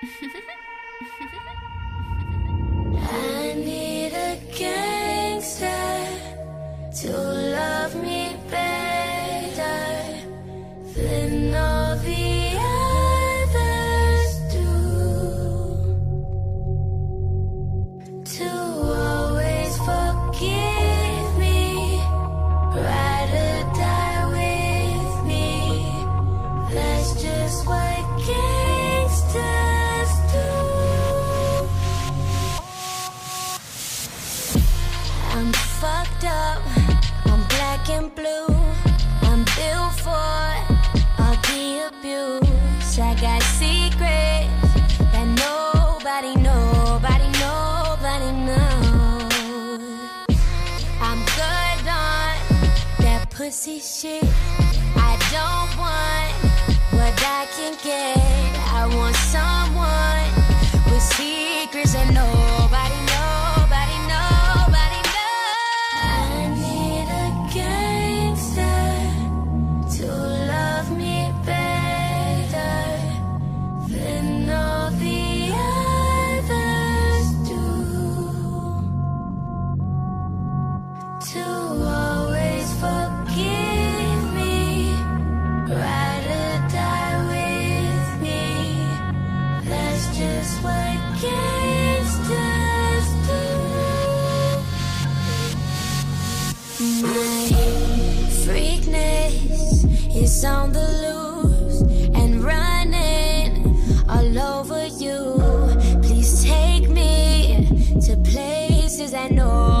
I need a gangster to love me I'm fucked up. I'm black and blue. I'm built for all the abuse. I got secrets that nobody, nobody, nobody knows. I'm good on that pussy shit. I don't want what I can get. just what gangsters do. My freakness is on the loose and running all over you. Please take me to places I know.